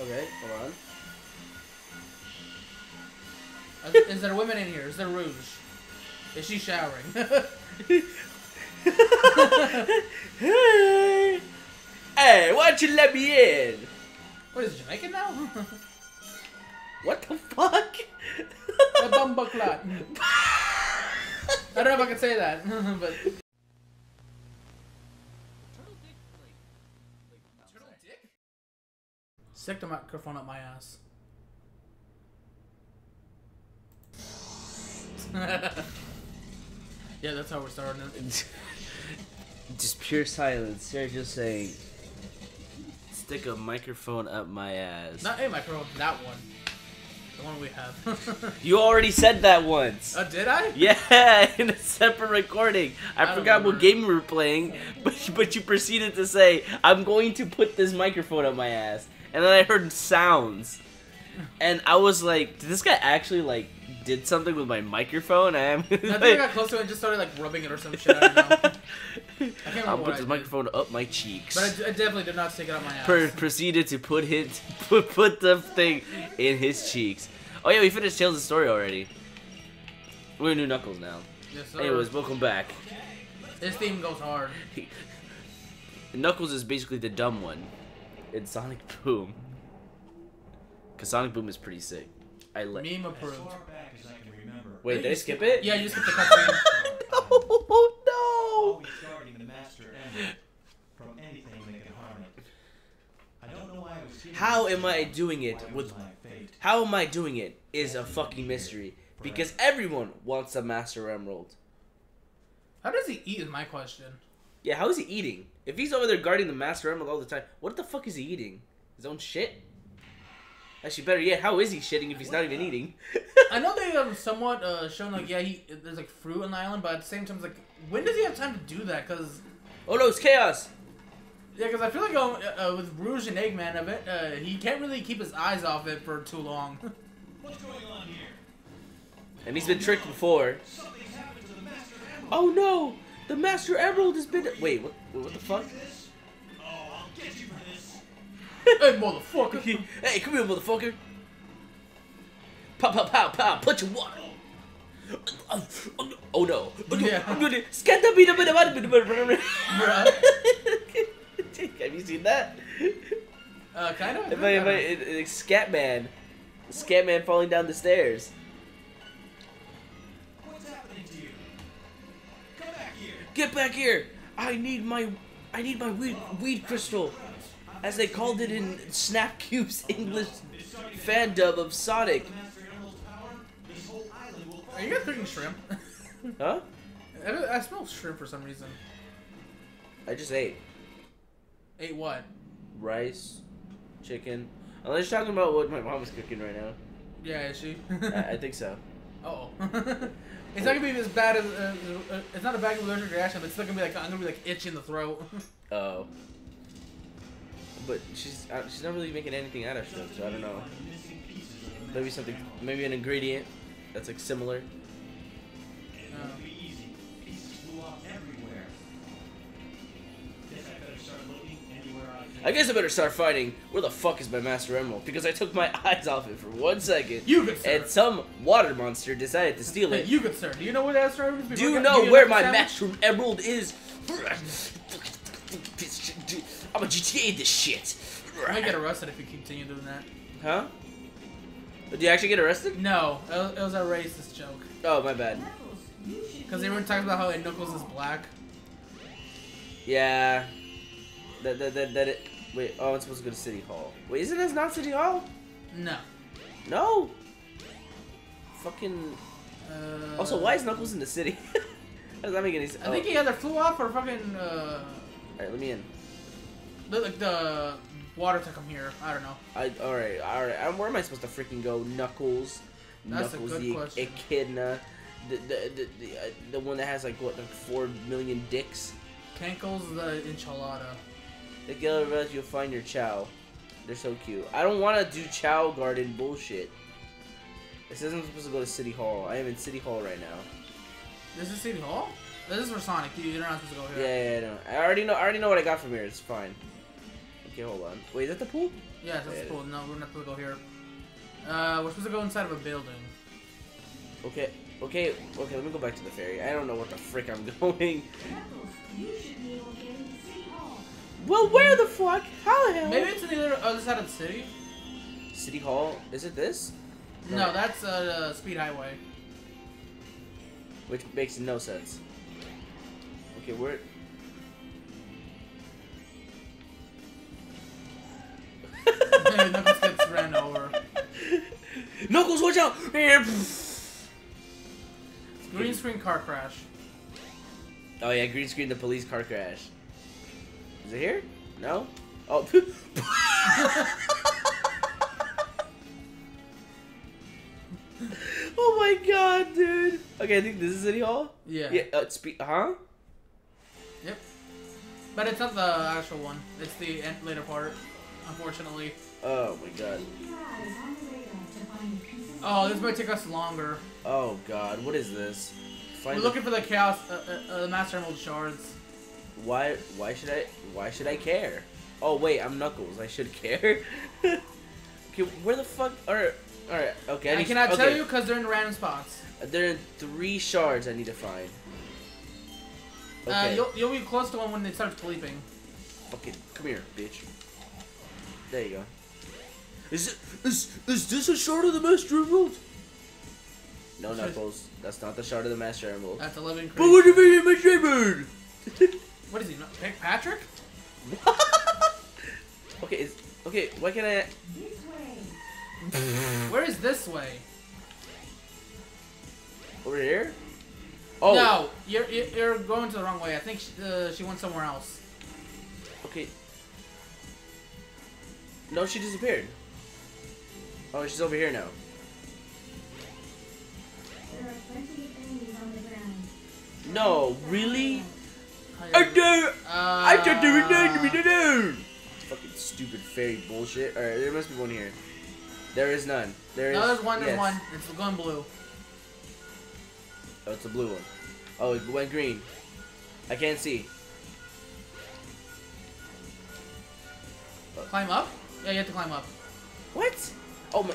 Okay, hold on. Is, is there women in here? Is there rouge? Is she showering? hey, hey, why don't you let me in? what is it, Jamaican now? What the fuck? A bumbaclot. I don't know if I can say that, but. Stick the microphone up my ass. yeah, that's how we're starting it. just pure silence. They're just saying, stick a microphone up my ass. Not a microphone, that one. The one we have. You already said that once. oh, did I? Yeah, in a separate recording. I, I forgot what game we were playing, but but you proceeded to say, "I'm going to put this microphone up my ass," and then I heard sounds, and I was like, "Did this guy actually like did something with my microphone?" I am. I think I got close to it and just started like rubbing it or some shit. I don't know. I can't remember I'll put I this microphone up my cheeks. But I, I definitely did not stick it up my ass. Pro- proceeded to put hit put put the thing in his cheeks. Oh yeah, we finished Tales of Story already. We're new Knuckles now. Yes, sir. Anyways, welcome back. this theme goes hard. Knuckles is basically the dumb one in Sonic Boom. Cause Sonic Boom is pretty sick. I like. Meme approved. far back as I can remember. Wait, did I skip it? Yeah, you skipped the cutscene. no, no. Always guarding the Master from anything that can harm it. I don't know why I was How am I doing it with? was my fate. How am I doing it is a fucking mystery. Because everyone wants a Master Emerald. How does he eat? Is my question. Yeah, how is he eating? If he's over there guarding the Master Emerald all the time, what the fuck is he eating? His own shit? Actually, better yet, how is he shitting if he's not even eating? I know they have somewhat uh, shown like yeah he there's like fruit on the island, but at the same time it's like when does he have time to do that? Cause oh no, it's chaos! yeah, cause I feel like um, uh, with Rouge and Eggman of it, uh, he can't really keep his eyes off it for too long. What's going on here? And he's been tricked before. Something's happened to the Master Emerald. Oh no! The Master Emerald has been. Wait, what? What the fuck? Oh, I'll get you hey motherfucker! hey, come here, motherfucker! Pow, pow, pow, pow! Punch your water! Oh no! Yeah. I'm gonna scat the beat Bruh. Have you seen that? Uh, kind of. If I, if I, it, it, Scatman, Scatman falling down the stairs. Get back here! I need my, I need my weed, weed crystal, as they called it in Snap Cube's English fan dub of Sonic. The Master Emerald's power. This whole island will Are you guys cooking shrimp? Huh? I, I smell shrimp for some reason. I just ate Ate what? rice, chicken. Unless you're talking about what my mom is cooking right now. Yeah, is she? I, I think so. Oh. it's not gonna be as bad as uh, uh, it's not a bad allergic reaction, but it's still gonna be like I'm gonna be like itchy in the throat. Oh. But she's uh, she's not really making anything out of shrimp, so I don't know. find missing pieces of the Maybe something, maybe an ingredient that's like similar. It I guess I better start fighting. Where the fuck is my Master Emerald? Because I took my eyes off it for one second. you could sir. and some water monster decided to steal Hey, it. you good sir. Do you know where that started? Do you know where my Master Emerald is? I'm a GTA this shit. I might get arrested if you continue doing that. Huh? Did you actually get arrested? No, it was, a racist joke. Oh, my bad. Because everyone talks about how Knuckles is black. Yeah. That, that, that, that it. Wait, oh, I'm supposed to go to City Hall. Wait, isn't this not City Hall? No. No. Fucking. Uh, Also, why is Knuckles in the city? How does that make any sense? I think he either flew off or fucking uh, Alright, let me in. the, like the water took him here. I don't know. I alright, alright. Um, where am I supposed to freaking go? Knuckles. That's a Knuckles good the question. echidna. The the the the, uh, the one that has like what like four million dicks. Kankle's the enchilada. The Gilliverse, you'll find your Chao. They're so cute. I don't want to do Chao Garden bullshit. It says I'm supposed to go to City Hall. I am in City Hall right now. This is City Hall. This is for Sonic. You- You're not supposed to go Yeah, here. yeah, yeah, no. I already know. I already know what I got from here. It's fine. Okay, hold on. Wait, is that the pool? Yeah, that's Yeah. pool. No, we're not supposed to go here. Uh, we're supposed to go inside of a building. Okay, okay, okay. Let me go back to the ferry. I don't know what the frick I'm going. Well, where the fuck? How the hell? Maybe it's on the other, other side of the city. City Hall. Is it this? No, No. that's uh, Speed Highway. Which makes no sense. Okay, where? Knuckles gets ran over. Knuckles, watch out! Green screen car crash. Oh yeah, green screen. The police car crash. Is it here? No. Oh. oh my god, dude. Okay, I think this is City Hall. Yeah. Yeah. Uh, spe- huh? Yep. But it's not the actual one. It's the end later part, unfortunately. Oh my god. Cat is on the radar to find a piece of Oh, this might take us longer. Oh god. What is this? Find We're looking for the chaos, uh, uh, uh, the Master Emerald shards. Why? Why should I? Why should I care? Oh wait, I'm Knuckles. I should care. okay, where the fuck? are? alright. Okay, I need- cannot okay. tell you because they're in random spots. There are three shards I need to find. Uh, Okay. you'll, you'll be close to one when it starts bleeping. Fucking come here, bitch. There you go. Is it is is this a shard of the Master Emerald? No, Knuckles. That's not the shard of the Master Emerald. That's a living But what creature. if it Master Emerald? What is he? not- Pick Patrick? okay, is okay. Why can't I? this way. Where is this way? Over here? Oh. No, you're you're you're going to the wrong way. I think she, uh, she went somewhere else. Okay. No, she disappeared. Oh, she's over here now. There are plenty of enemies on the ground. No, really? Hi, I guys. do. I thought there do none to be done. Fucking stupid fairy bullshit. All right, there must be one here. There is none. There is. No, there's one. There's yes. one. It's going blue. Oh, it's a blue one. Oh, it went green. I can't see. Climb up? Yeah, you have to climb up. What? Oh my.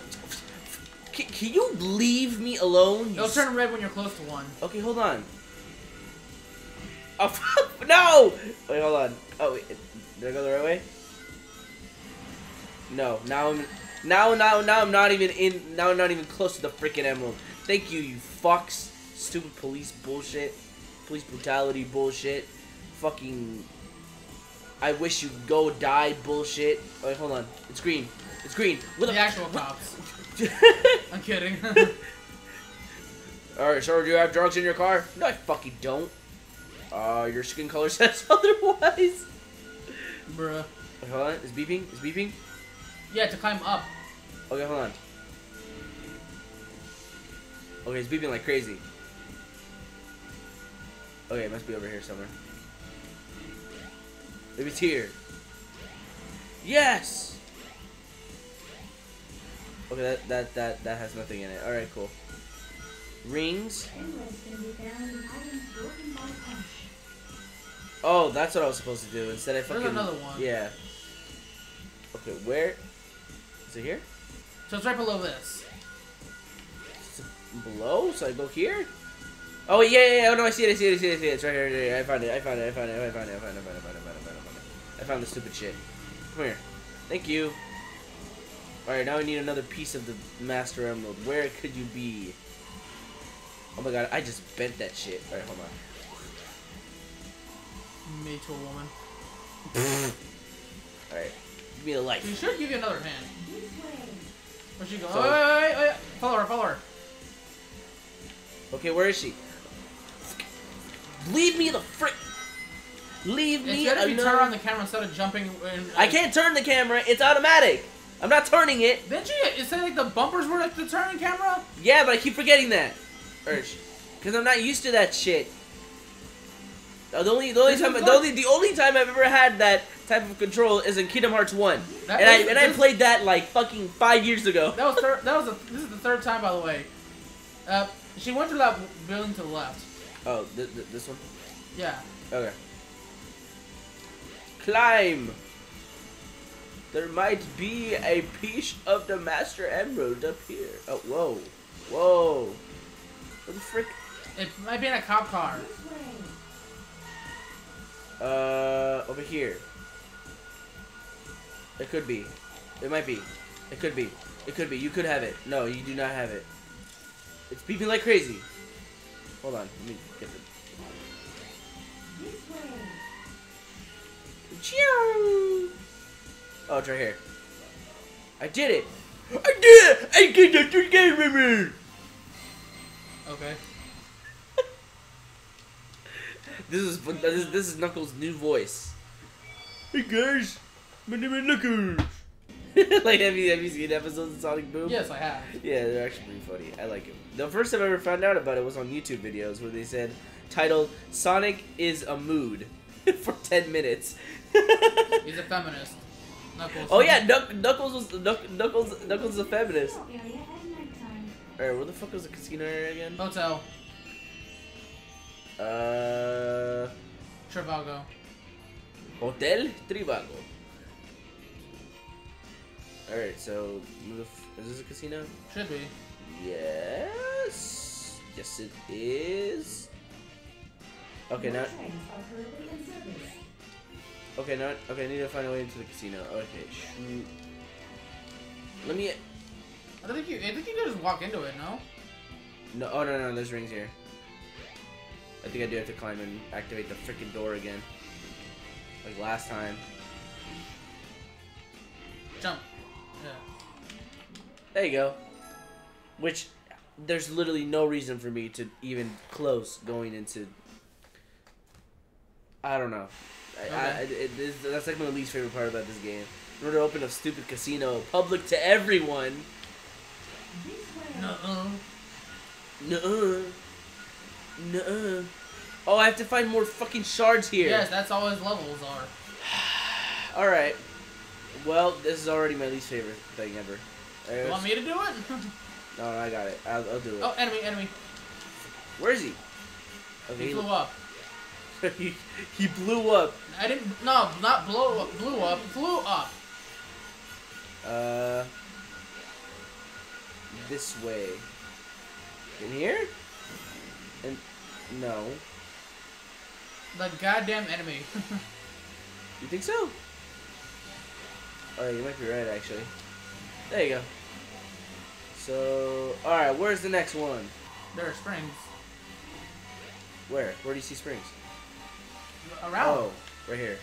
Can, can you leave me alone? you It'll turn red when you're close to one. Okay, hold on. Oh no! Wait, hold on. Oh wait, did I go the right way? No. Now I'm. Now, now, now I'm not even in. Now I'm not even close to the freaking emerald. Thank you, you fucks. Stupid police bullshit. Police brutality bullshit. Fucking. I wish you'd go die bullshit. Wait, hold on. It's green. It's green. With The actual cops. I'm kidding. Alright, sir, do you have drugs in your car? No, I fucking don't. Uh, your skin color says otherwise. Bruh. Wait, hold on, it's beeping, it's beeping. Yeah, to climb up. Okay, hold on. Okay, it's beeping like crazy. Okay, it must be over here somewhere. Maybe it's here. Yes! Okay, that, that, that, that has nothing in it. Alright, cool. Rings. Oh, that's what I was supposed to do. Instead, I There's fucking. another one. Yeah. Okay, where? Is it here? So it's right below this. Is below? So I go here? Oh yeah, yeah, yeah. Oh no, I see it. I see it. I see it. I see it. It's right here. Right here. I found it. I found it. I found it. I found it. I found it. I found it. I found it. I found it. I found it. I found it. I found the stupid shit. Come here. Thank you. All right, now we need another piece of the Master Emerald. Where could you be? Oh my god, I just bent that shit. All right, hold on. Made to a woman. All right, give me a We life. should give you another hand. Where's she going? So- oh, wait, wait, wait, wait. Follow her, follow her. Okay, where is she? Leave me the frick. Leave me Instead of you turn on the camera instead of jumping. In, uh, I can't turn the camera. It's automatic. I'm not turning it. Didn't you? It said like the bumpers were like the turning camera. Yeah, but I keep forgetting that. Urge. Because I'm not used to that shit. The only, the only This time, the only, the only time I've ever had that type of control is in Kingdom Hearts One, That and I and I played that like fucking five years ago. That was third. That was a, this is the third time, by the way. Uh, she went to that building to the left. Oh, th- th- this one. Yeah. Okay. Climb. There might be a piece of the Master Emerald up here. Oh, whoa. Whoa. What the frick? It might be in a cop car. Uh, over here. It could be. It might be. It could be. It could be. You could have it. No, you do not have it. It's beeping like crazy. Hold on. Let me get it. Oh, it's right here. I did it. I did it. I did it. You gave me. Okay. This is this is, this is Knuckles' new voice. Hey guys, my name is Knuckles. like have you have you seen episodes of Sonic Boom? Yes, I have. Yeah, they're actually pretty funny. I like it. The first time I ever found out about it was on YouTube videos where they said titled "Sonic is a mood" for ten minutes. He's a feminist. Knuckles. oh yeah, Knuck- Knuckles was Knuck- Knuckles Knuckles is a feminist. Casino area at nighttime. Alright, where the fuck was the casino area again? Hotel. Uh, Trivago. Hotel Trivago. Alright, so where the f- is this a casino? Should be. Yes. Yes, it is. Okay, now. Trains are currently in service. Okay, now. Okay, I need to find a way into the casino. Okay, shoot. Let me. I don't think you. I think you can just walk into it. No. No, oh no, no, there's rings here. I think I do have to climb and activate the freaking door again. Like last time. Jump. Yeah. There you go. Which, there's literally no reason for me to even close going into. I don't know. I, I, Okay. it, it, that's like my least favorite part about this game. In order to open a stupid casino, public to everyone. This way. No. Oh, I have to find more fucking shards here. Yes, that's all his levels are. Alright. Well, this is already my least favorite thing ever. You want me to do it? No, no, I got it. I'll, I'll do it. oh, enemy, enemy. Where is he? Okay, He flew up. he, he blew up. I didn't. No, not blow up. Blew up. Flew up. Uh, this way. In here? And no. The goddamn enemy. You think so? Oh, you might be right, actually. There you go. So, all right. Where's the next one? there are springs Where? Where do you see springs? around. Oh, right here.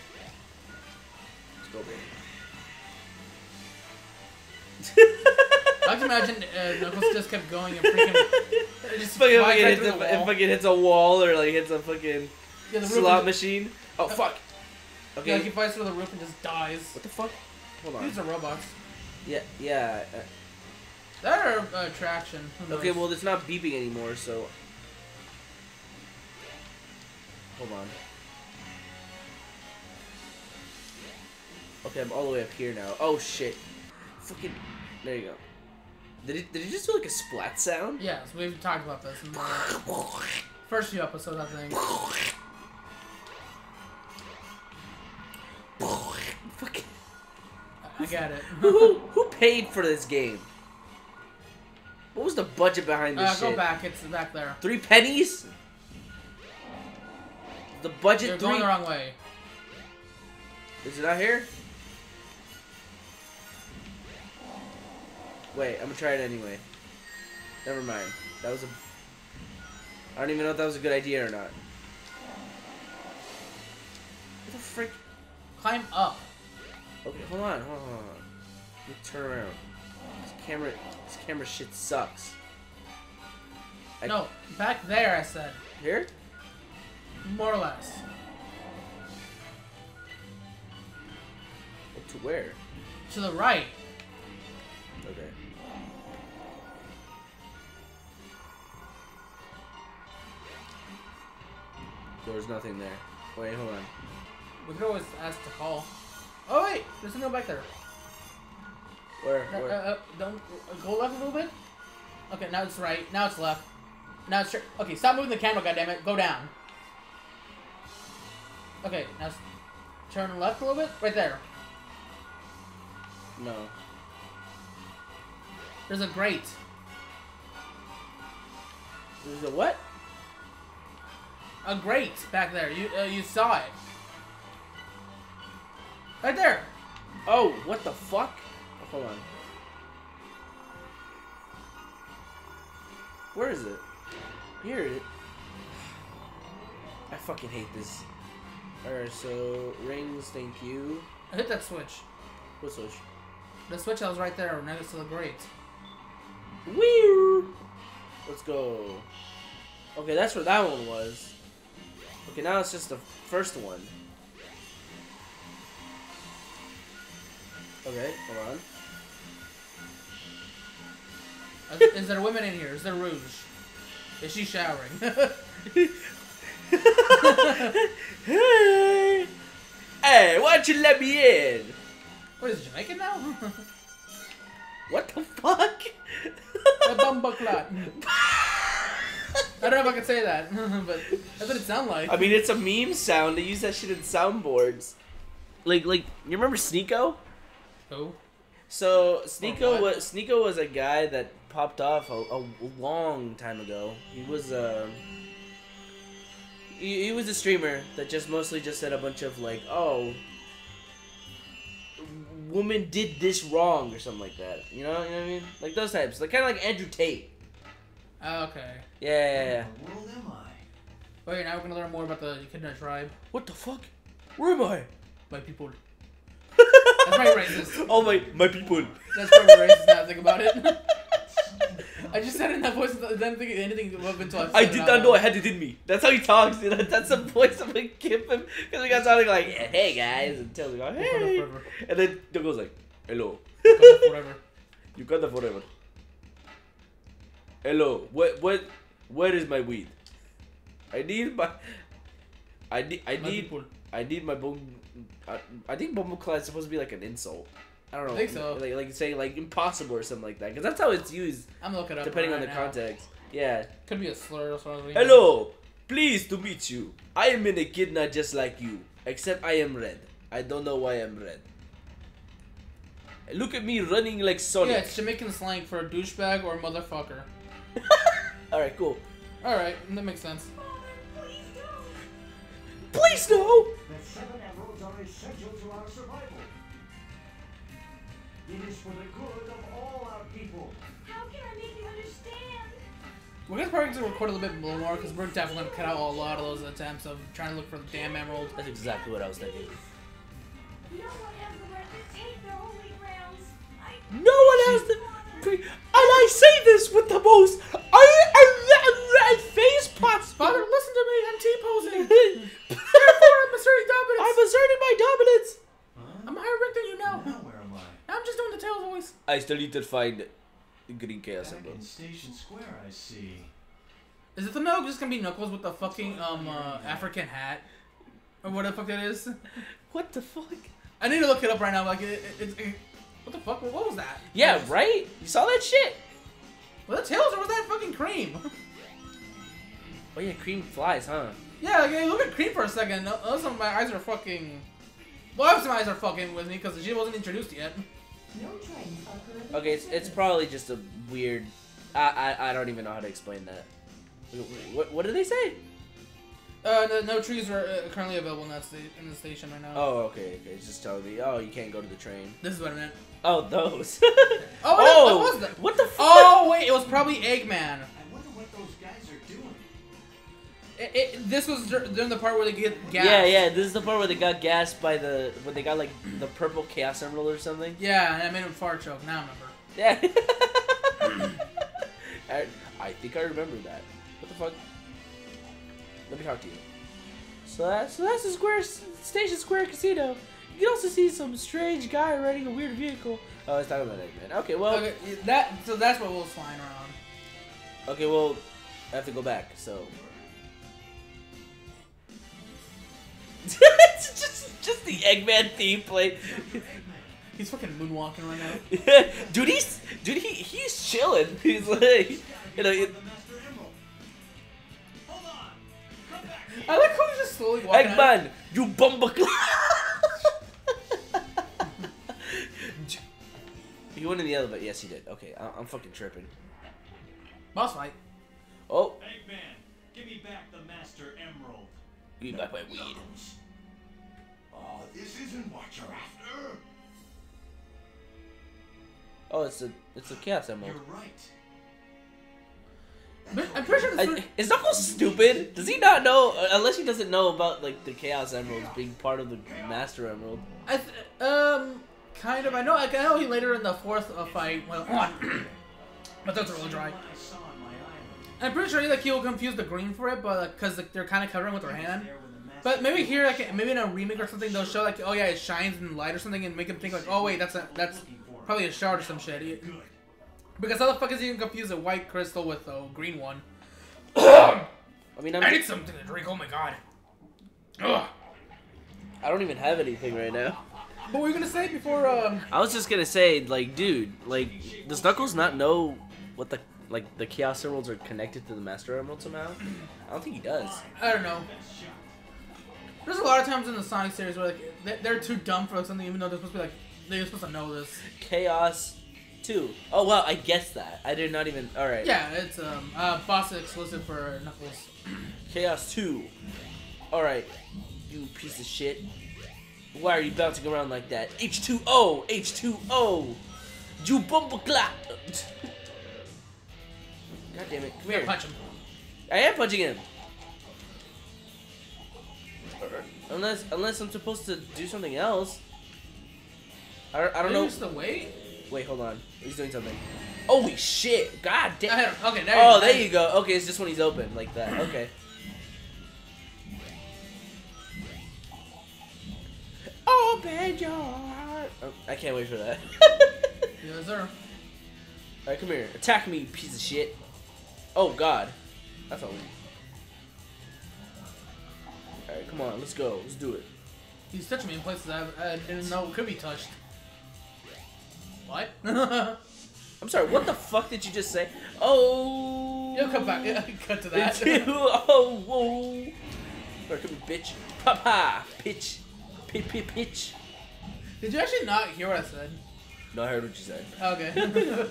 Let's go, baby. I to imagine uh, Knuckles just kept going and freaking. uh, Just fucking, fucking hits through a, the it wall. fucking hits a wall or like hits a fucking Yeah, slot is- machine. Oh fuck. Yeah, Okay. like he flies through the roof and just dies. what the fuck? Hold on. These are robots. Yeah, yeah. uh, That are uh, traction. Okay, well, it's not beeping anymore, so. Hold on. Okay, I'm all the way up here now. Oh shit! Fucking. There you go. Did it? Did it just do like a splat sound? Yes, we've talked about this in the first few episodes, I think. Fucking. I got it. Who who paid for this game? What was the budget behind this Uh, shit? go back. It's back there. Three pennies. The budget You're three. going the wrong way. Is it out here? Wait, I'm gonna try it anyway. Never mind. That was a. I don't even know if that was a good idea or not. What the frick? Climb up. Okay, hold on, hold on, hold on. Let me turn around. This camera, this camera shit sucks. I- No, back there. I said Here? more or less. To where? To the right. Okay. There was nothing there. Wait, hold on. We could always ask to call. Oh wait, there's no back there. Where? Uh, Where? uh, don't uh, go left a little bit. Okay, now it's right. Now it's left. Now it's. Okay, stop moving the camera, goddammit. Go down. Okay, now turn left a little bit. Right there. No. There's a grate. There's a what? A grate back there. You uh, you saw it. Right there. Oh, what the fuck? Oh, hold on. Where is it? Here it. I fucking hate this. Alright, so rings, thank you. I hit that switch. What switch? The switch that was right there next to the grate. Weird. Let's go. Okay, that's where that one was. Okay, now it's just the first one. Okay, hold on. Is, is there women in here? Is there rouge? Is she showering? hey, hey, why don't you let me in? what is it, Jamaican now? What the fuck? A. I don't know if I can say that, but that's what it sound like. I mean, it's a meme sound. They use that shit in soundboards. Like, like you remember Sneako? Who? So Sneako was Sneako was a guy that popped off a, a long time ago. He was uh, he, he was a streamer that just mostly just said a bunch of like, oh, woman did this wrong or something like that. You know, you know what I mean? Like those types, like kind of like Andrew Tate. Oh, okay. Yeah, yeah, yeah. What am I? Wait, now we're gonna learn more about the Echidna tribe. What the fuck? Where am I? My people. That's right, racist. Oh my, my people. That's probably racist now. I think about it. I just said it in that voice. and Didn't think anything of it until I. I did not know I had it in me. That's how he talks. Dude. That's the voice I'm gonna give him because we got sounding like, "Hey guys," and tells me, Wakanda "Hey," and then the goes like, "Hello." Wakanda forever. You got that forever. Hello. What? What? Where is my weed? I need my. I need. I My need. I need my bum. Uh, I, I think bumbleclaw is supposed to be like an insult. I don't know. I think so. Like like saying like impossible or something like that because that's how it's used I'm looking up. depending right on the now. context. Yeah. Could be a slur as we. Hello. Pleased to meet you. I am an echidna just like you, except I am red. I don't know why I'm red. Look at me running like Sonic. Yeah, it's Jamaican slang for a douchebag or a motherfucker. All right, cool. All right, that makes sense. Please no. The seven emeralds are essential to our survival. It is for the good of all our people. How can I make you understand? We're gonna probably have to record a little bit more because we're definitely gonna cut out a lot of those attempts of trying to look for the damn emerald. That's exactly what I was thinking. No one has the right to take the holy grounds. I No one has the. And I say this with the most. I, I, I, face pots. Father, listen to me. I'm T-posing. I'm Therefore, I'm asserting dominance. asserting my dominance. Huh? I'm higher rank than you now. Now where am I? I'm just doing the tail voice. I still need to find green chaos Back symbol. in Station Square, I see. Is it the no just gonna be Knuckles with the fucking um uh, African hat? Or what the fuck that is? What the fuck? I need to look it up right now. Like, it, it, it, it- what the fuck? What was that? Yeah, Was- right? You saw that shit? Was that tails or was that fucking cream? Oh yeah, cream flies, huh? yeah, like, look at cream for a second. No- Those of my eyes are fucking. Well, obviously my eyes are fucking with me because she wasn't introduced yet. no trains are currently Okay, it's, it's probably just a weird. I, I I don't even know how to explain that. What what did they say? Uh, no, no trees are uh, currently available in that sta- in the station right now. Oh, okay, okay. It's just telling me. Oh, you can't go to the train. This is what I meant. Oh, those. Oh, what, oh, what was that? What the fuck? Oh wait, it was probably Eggman. I wonder what those guys are doing. It, it, this was during the part where they get gas. Yeah, yeah. This is the part where they got gassed by the when they got like the purple chaos emerald or something. Yeah, and I made him fart choke. Now I remember. Yeah. I, I think I remember that. What the fuck? Let me talk to you. So that's so that's the Square Station Square Casino. You can also see some strange guy riding a weird vehicle. Oh, it's talking about Eggman. Okay, well, okay, that so that's what was flying around. Okay, well, I have to go back. So. it's just just the Eggman theme played. He's fucking moonwalking right now. dude, he's dude, he he's chilling. He's like, you know, it, I like how he's just slowly walking. out. Eggman, you bumbleclaw. He went in the elevator. Yes, he did. Okay, I- I'm fucking tripping. Boss fight. Oh, Eggman, give me back the Master Emerald. give me back my weed. Oh, this isn't what you're after. Oh, it's a it's a chaos emerald. You're right. I'm pretty sure this I, is Knuckles stupid? Does he not know? Unless he doesn't know about like the Chaos Emeralds being part of the Master Emerald. I th- um, kind of. I know. Like, I know he later in the fourth uh, fight went on, but that's really dry. I saw on my island. I'm pretty sure he, like he'll confuse the green for it, but because like, they're kind of covering with their hand. There with the Master But maybe here, like maybe in a remake or something, they'll show like, oh yeah, it shines in light or something, and make him think like, oh wait, that's a that's probably a shard or some shit. He- Because how the fuck is he gonna confuse a white crystal with a green one? I mean, I'm, I need something to drink. Oh my god. Ugh. I don't even have anything right now. What were you gonna say before? Um, I was just gonna say, like, dude, like, does Knuckles not know what the like the Chaos Emeralds are connected to the Master Emerald somehow? I don't think he does. I don't know. There's a lot of times in the Sonic series where like they- they're too dumb for something, even though they're supposed to be like they're supposed to know this. Chaos Two. Oh wow, I guessed that. I did not even. All right. Yeah, it's um uh boss exclusive for Knuckles. Chaos 2. Alright, you piece of shit. Why are you bouncing around like that? H2O! H2O! You bumbleclap! God damn it. Come here. Punch him. I am punching him. Unless, unless I'm supposed to do something else. I don't, I don't know. Use the weight. Wait, hold on. He's doing something. Holy shit! God damn. Okay, there Oh, you go. there you go. Okay, it's just when he's open, like that. Okay. Open your heart. Oh, I can't wait for that. Yes, sir. Alright, come here. Attack me, piece of shit. Oh, God. That's all. Alright, come on. Let's go. Let's do it. He's touching me in places I, I didn't know could be touched. What? I'm sorry, what the fuck did you just say? Oh. You'll come back. Yeah, cut to that. You. Oh, whoa. Alright, come here, bitch. Papa. Pitch. Pitch, pitch, pitch. Did you actually not hear what I said? No, I heard what you said. Okay.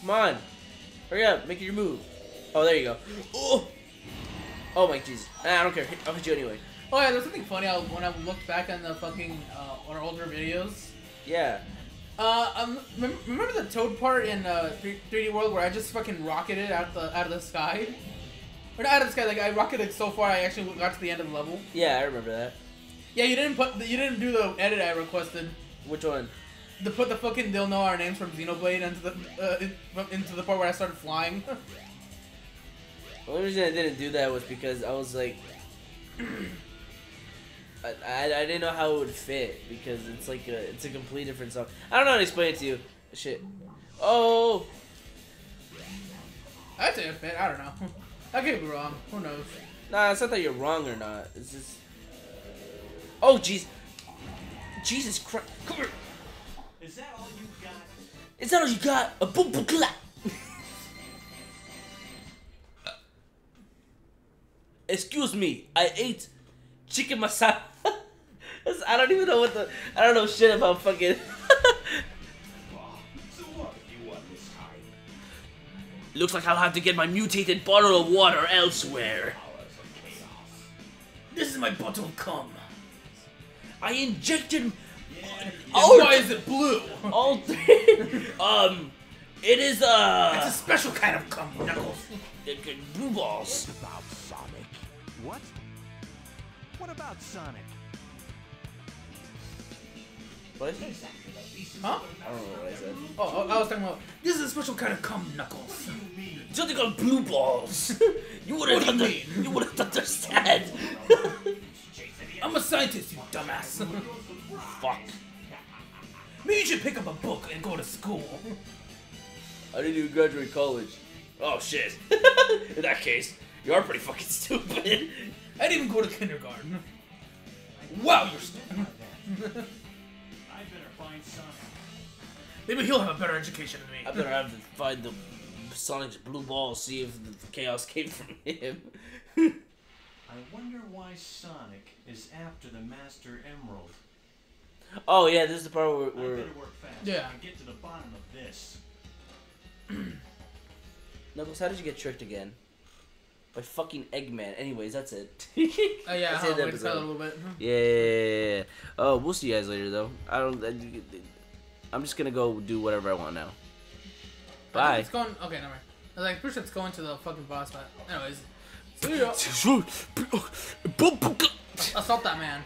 Come on. Hurry up. Make your move. Oh, there you go. Oh. Oh my Jesus. Nah, I don't care. I'll hit you anyway. oh yeah, there's something funny. I, when I looked back on the fucking uh, on our older videos. Yeah. Uh, um, remember the Toad part in uh, 3- 3D World where I just fucking rocketed out the out of the sky? Or not out of the sky, like I rocketed so far I actually got to the end of the level. Yeah, I remember that. Yeah, you didn't put you didn't do the edit I requested. Which one? To put the fucking they'll know our names from Xenoblade into the uh, in, into the part where I started flying. The only reason I didn't do that was because I was like, I, I, I didn't know how it would fit because it's like a it's a complete different song. I don't know how to explain it to you. Shit. Oh. I'd say a bit. I don't know. I could be wrong. Who knows? Nah, it's not that you're wrong or not. It's just. Oh jeez. Jesus Christ. Come here. Is that all you got? Is that all you got? A boom boom clap. Excuse me, I ate chicken masala. I don't even know what the. I don't know shit about fucking. So what do you want this time? Looks like I'll have to get my mutated bottle of water elsewhere. Powers of chaos. This is my bottle of cum. I injected. Oh, why is it blue? all three. um, it is uh. It's a special kind of cum, Knuckles. blue balls. About Sonic. What? What about Sonic? What? Huh? I don't know what oh, I oh, said. Oh, oh, I was talking about. This is a special kind of cum, Knuckles. Something called blue balls. you wouldn't What do you mean? You wouldn't understand. I'm a scientist, you dumbass. Fuck. Maybe you should pick up a book and go to school. I didn't even graduate college. Oh shit. In that case, you are pretty fucking stupid. I didn't even go to kindergarten. Wow, you're stupid. I better find Sonic. Maybe he'll have a better education than me. I better have to find the Sonic's blue ball, see if the chaos came from him. I wonder why Sonic is after the Master Emerald. Oh yeah, this is the part where, we're. I where better work fast. Yeah. And get to the bottom of this. Knuckles, how did you get tricked again? By fucking Eggman. Anyways, that's it. Oh yeah, That's huh, the end wait, the it's a little bit. Yeah, yeah, yeah. Oh, we'll see you guys later though. I don't. I, I'm just gonna go do whatever I want now. Bye. It's going. Okay, never mind. I was like, pretty sure it's going to the fucking boss fight. Anyways, see ya. Assault that man.